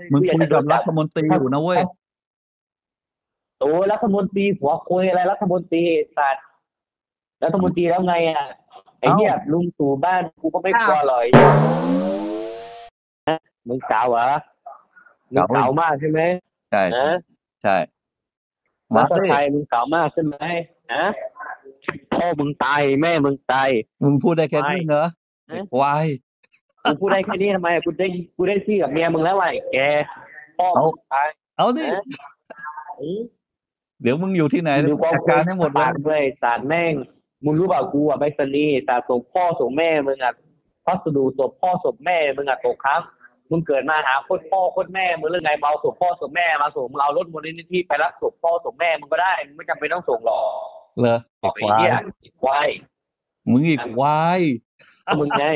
ยมึงกูอยากคุยจะโดกับนรัจับฐมนตรีอยู่นะเว้ยโอ้รัฐมนตรีหัวคุยอะไรรัฐมนตรีสัตว์รัฐมนตรีแล้วไงอะไอ้เนี่ยลุงตู่บ้านกูก็ไม่กลัวหรอกไอ้นะมึงเก่าเหรอมึงเก่ามากใช่ไหมใช่ฮะใช่รัมาฐดิไทยมึงเก่ามากใช่ไหมฮะพ่อมึงตายแม่มึงตายมึงพูดได้แค่นี้เหรอเอ๊ะวาย กูพูดได้แค่นี้ทำไมกูได้กูได้ซี่กับเมียมึงแล้วไอ้แกพ่อมึงตายเอาดิฮะอืมเดี๋ยวมึงอยู่ที่ไหนดูความจัดการให้หมดเลปายกเลยสารแม่งมึงรู้เปล่ากูอะไปสนีย์แต่ส่งพ่อส่งแม่มึงอะพัสดุศพพ่อศพแม่มึงอะตกค้างมึงเกิดมาหาโคตรพ่อโคตรแม่มึงเรื่องไงเมาศพพ่อศพแม่มาส่งมึงเอารถมูลนิธิไปรับศพพ่อศพแม่มึงก็ได้มึงไม่จำเป็นต้องส่งหรอกเหรอไอ้ไอ้ควายเหี้ยไอ้ควายมึงอีกควายมึงไง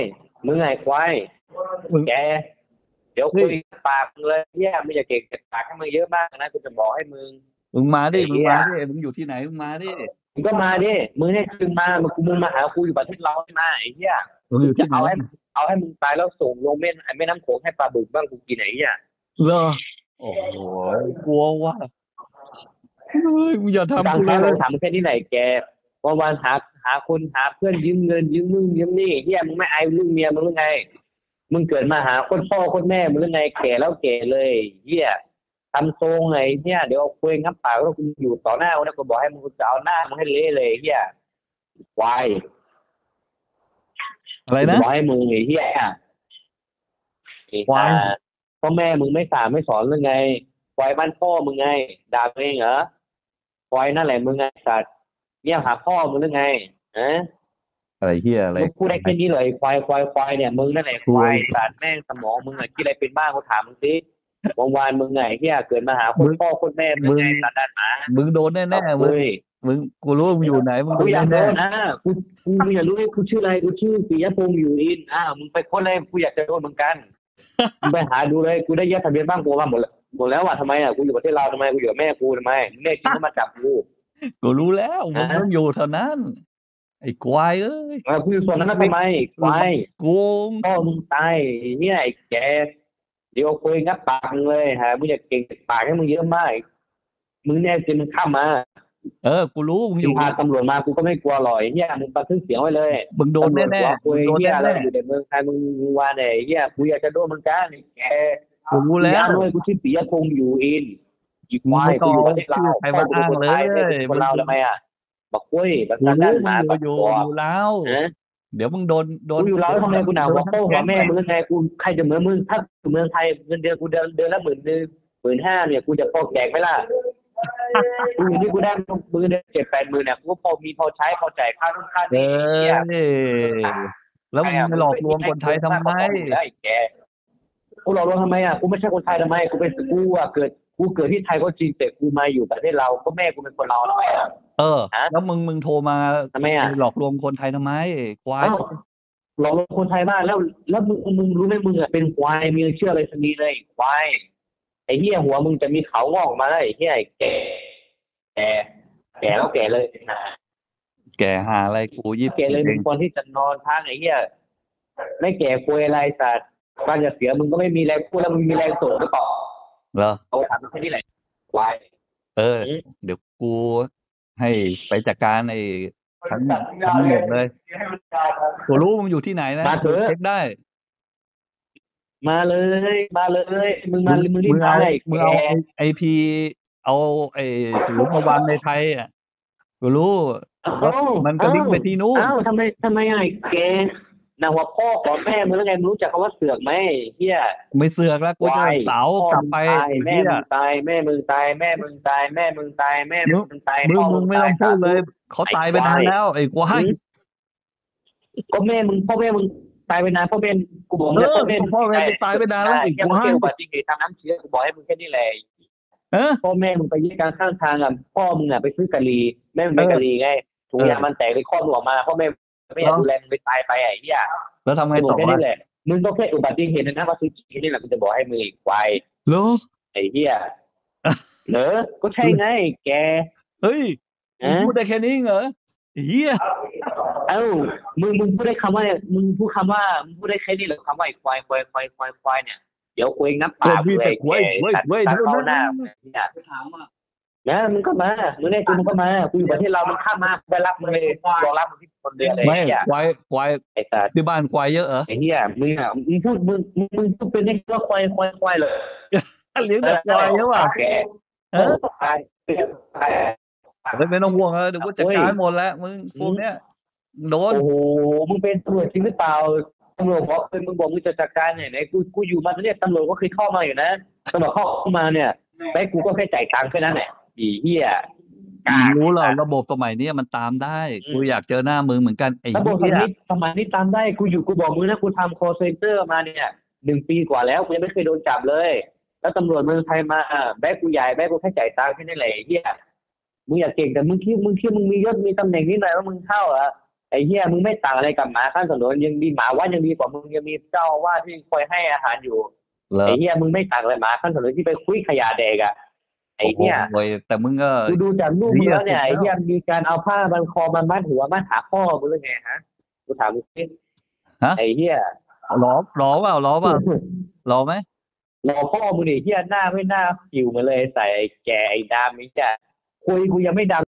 มึงไงควายมึงแกเดี๋ยวคุยปากมึงเลยเหี้ยไม่อยากเก่งแต่ปากให้มึงเยอะมากนะกูจะบอกให้มึงมึงมาดิไอ้มึเหี้งยมาดิมึงอยู่ที่ไหนมึงมาดิมึงก็มาดิมึงให้คืนมามึงกูมึงมาหากูอยู่ประเทศเราใช่ไหมไอ้เหี้ยมึงอยู่ที่ไหนเอาให้เอาให้มึงตายแล้วส่งลงแม่นแม่น้ำโขงให้ปลาบึกบ้างกูกินไหนเนี่ยเหรอโอ้โหกลัวว่ะเฮ้ยมึงอย่าทำตังกูค์แค่เลมัยนถามแค่นี้ไหนแก วันวันหาหาคนหาเพื่อนยืมเงินยืมนู่นยืมนี่เฮียมึงไม่อายลูกเมียมึงหรือไงมึงเกิดมาหาคนพ่อคนแม่มึงหรือไงแก่แล้วแก่เลยเฮียทำทรงไงเฮียเดี๋ยวเอาคุยงับปากแล้วกูอยู่ต่อหน้ากูนะกูบอกให้มึงกูจะเอาหน้ามึงให้เละเลยเฮียควายอะไรกูนะบอกให้มึงไอ้เฮียไอ้ควายห่าพ่อแม่มึงไม่สอนไม่สอนหรือไงควายบ้านพ่อมึงไงด่าตัวเองเหรอควายนั่นแหละมึงไงสัตว์ เยี่ยมหาพ่อมึงหรือไงฮะอะไรเฮียอะไรมึงพูดได้แค่นี้เลยควายควายควายเนี่ยมึงนั่นแหละควายสัตว์แม่งสมองมึงอะคิดอะไรเป็นบ้างกูถามมึงสิวันวานๆมึงไงเฮียเกิดมาหาคนพ่อคนแม่มึงไงสัตว์ด้านหมามึงโดนแน่แน่ๆมึงเฮ้ยมึงกูรู้ว่ามึงอยู่ไหนมึงโดกูนอยากโดแน่นอะกูกูมึงอยากรู้ไหมกูชื่ออะไรกูชื่อปิยพงษ์อยู่อินอ่ามึงไปค้นเลยกูอยากจะโดนเหมือนกันมึงไปหาดูเลยกูได้แยกทะเบียนบ้านกูมาหมดแล้วหมดแล้วว่าทำไมอะกูอยู่ประเทศลาวทำไมกูอยู่กับแม่กูทำไมแม่กินก็มาจับกูๆ กูรู้แล้วมึงฮะต้องอยู่เท่านั้น ไอ้ควายเอ้ยเออกูอยู่ส่วนนั้นนะทำไมควายโกงพ่อมึงตายไอ้เนี่ยไอ้แกเดี๋ยวคุยงับปากมึงเลยฮะมึงอยากเก่งปากให้มึงเยอะมากมึงแน่จริงมึงข้ามมาเออ กูรู้ มึงอมึงยู่พาตำรวจมา กูก็ไม่กลัวหรอกไอ้เนี่ย มึงบันทึกเสียงไว้เลย มึงโดนแน่แน่ตำรวจมึงโดนเฮียแน่อะไรแน่อยู่ในเมืองไทยมึงมึงว่าไหนเฮียกูอยากจะโดนเหมือนกันไอ้แกกูรู้แล้วกูอยากด้วยกูชื่อปิยพงษ์อยู่อิน อีควายมึกูงอยู่ไม่ประเทศต้ลาองวใครมาอ้างเลยพ่อกูเป็นคนไทยแม่กูเป็นคนลาวทำไมอะบักกล้วยบักกูตารู้ด้านมึหงมาอยู่บักอยู่กออยู่แล้วฮะเดี๋ยวมึงโดนโดนกูอยู่ลาวทำไมกูหนาวโดว่าพ่อหัวแม่แน่มึงยังไงกูใครจะเหมือนมึงถ้าเมืองไทยเงินเดือนกูเดือนเดือนละหมื่นหนึ่งหมื่นห้าเนี่ยกูจะพอแจกไหมล่ะกูอยู่นี่กูได้มือเดือนเจ็ดแปดหมื่นเนี่ยกูก็พอมีพอใช้พอจ่ายค่านู่นค่าเอนี่อเนี่ยแล้วมึงไปหลอกลวงคนไทยทำไมได้แกกูหลอกลวงทำไมอะกูไม่ใช่คนไทยทำไมกูเป็นกูอะเกิด กูเกิดที่ไทยก็จริงแต่กูมาอยู่ประเทศเราก็แม่กูเป็นคนเราวทำไมอะเออฮะแล้วมึงมึงโทรมาทำไมอะหลอกลวงคนไทยทำไมควายเอ้าหลอกลวงคนไทยมากแล้ว แล้วมึงมึงรู้ไหมมึงอะเป็นควายมึงยังเชื่ออะไรชนีเลยควายไอ้เหี้ยหัวมึงจะมีเขางอกมาได้ไอ้เหี้ยไอ้แก่แก่แก่แล้วแก่เลยนะแกหาอะไรกูยิบแก่เลยเอมึงงควรที่จะนอนพักไอ้เหี้ยไม่แก่คุยอะไรสัตว์บ้านจะเสียมึงก็ไม่มีแรงพูดแล้วมึงมีแรงส่งหรือเปล่า เหรอ เอาถามแค่นี้แหละควายเอออืมเดี๋ยวกูให้ไปจัดการไอ้ทั้งทั้งหมดเลยกูรู้มึงอยู่ที่ไหนนะมาเถอะ เช็คได้ มาเลย มาเลย มึงมามึงรีบมึงมาเอาเลยมึงเอาไอพีเอาไอ้ศูนย์มาวันในไทยอะกูรู้ เอ้ามันก็ลิงก์ไปที่นู้นอ้าวทำไมทำไมไอ้แก นางว่าพ่อของแม่มึงแล้วไงมึงรู้จักคำว่าเสือกไหมเฮียไม่เสือกแล้วกูจะควายเสาพ่อกลับมึงไปตายแม่เหี้ยมึงตายแม่มึงตายแม่มึงตายแม่มึงตายแม่มึงตายมึงพ่อมึงไม่ต้องพูดเลยเขาตายไปนานแล้วไอ้ควายก็แม่มึงพ่อแม่มึงตายไปนานพ่อแม่กูบอกเอเนี่ยอพ่อแม่พ่อแม่มึงตายไปนานแล้วไอ้แค่ควายเกี่ยวกับจริงๆทำน้ำเชื้อกูบอกให้มึงแค่นี้แหละเออพ่อแม่มึงไปแยกกันข้างทางอะพ่อมึงอะไปซื้อกะหรี่แม่มึงไปเออกะหรี่ไงถุงยางมันแตกเลยคลอดหนูออกมาพ่อแม่ ไม่อยากเออดูแลมึงไปตายไปไอ้เหี้ยแล้วทำไงกูบต่ออกแค่วะนี้แหละมึงก็แค่อุบัติเหตุนะว่าซื้อจีนนี่แหละกูจะบอกให้มึงอีกควายเหรอไอ้เหี้ยเหรอก็ใช่ไง แกเฮ้ยมึงฮะพูดได้แค่นี้เหรอเฮียเอ้ามึงมึงพูดได้คำว่ามึงพูดคำว่ามึงพูดได้แค่นี้เหรอคำว่าไอ้ควายควายควายควายควายเนี่ยเดี๋ยวคุยนับเออปากมีเลแต่ยควยแกควยตัดควยตัดเท่าเข้าหน้านั้นเนี่ยถามว่า นะมึงก็มามึงได้กูมึงก็มากูอยู่ประเทศเรามึงข้ามมาไปรับมึงเลยรอรับมึงที่คนเดียวเลยไม่ไอ้เหี้ยควายควายไอ้สัสที่บ้านควายเยอะเหรอไอ้เหี้ยมึงอะมึงพูดมึงมึงมึงพูดเป็นได้ว่าควายควายควายเลยเลี้ยงแต่ควายเยอะว่ะแกเออควายควายไม่ไม่ต้องห่วงเออเดี๋ยวกูจัดการหมดแล้วมึงพวกเนี้ยโดนโอ้โหมึงเป็นตำรวจจริงหรือเปล่าตำรวจบอกเคยมึงบอกมึงจะจัดการเนี่ยไหนกูกูอยู่มาตอนเนี้ยตำรวจก็เคยเข้ามาอยู่นะตำรวจเข้ามาเนี่ยแม่กูก็แค่จ่ายตังค์แค่นั้นแหละ อีเหี้ยกากรู้เหรอระบบสมัยเนี้ยมันตามได้อืมกูอยากเจอหน้ามึงเหมือนกันไอ้ระบบสเหี้ยมัยนี้สมัยนี้ตามได้กูอยู่กูบอกมึงนะกูทำ call center มาเนี่ยหนึ่งปีกว่าแล้วกูยังไม่เคยโดนจับเลย แล้วตำรวจเมืองไทยมาแบกกูใหญ่แบกกูแค่จ่ายตังค์แค่นั้นแหละไอ้เหี้ยมึงอยากเก่งแต่มึงคิดมึงคิดมึงมียศมีตำแหน่งนิดหน่อยว่ามึงเข้าเหรอไอ้เหี้ยมึงไม่ต่างอะไรกับหมาข้างถนนยังมีหมาว่ายังดีกว่ามึงยังมีเจ้าอาว่าสที่คอยให้อาหารอยู่เหรอไอ้เหี้ยมึงไม่ต่างอะไรหมาข้างถนนที่ไปคุยขยะเด็กอะไอ้เหี้ยโอ้ยแต่มึงก็กูดูจากรูปมึงแล้วเนี่ยเหี้ยไอ้เหี้ยมีการเอาผ้าบันคอมามัดหัวมัดขาพ่อมึงหรือไงฮะกูถามมึงสิฮะไอ้เหี้ยล้อล้อเปล่าล้อเปล่าล้อไหมรอพ่อมึงดิเหี้ยหน้าไม่หน้าผิวมาเลยใส่ไอ้แก่ไอ้ดำไอ้จ้ะคุยกูยังไม่ดำ